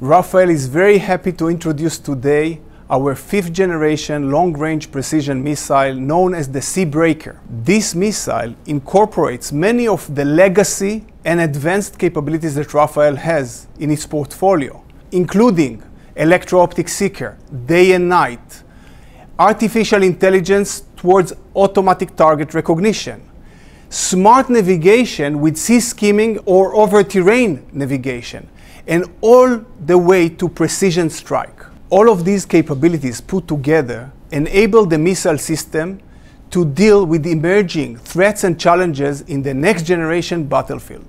Rafael is very happy to introduce today our fifth generation long range precision missile known as the Sea Breaker. This missile incorporates many of the legacy and advanced capabilities that Rafael has in its portfolio, including electro optic seeker, day and night, artificial intelligence towards automatic target recognition, smart navigation with sea skimming or over terrain navigation, and all the way to precision strike. All of these capabilities put together enable the missile system to deal with emerging threats and challenges in the next generation battlefield.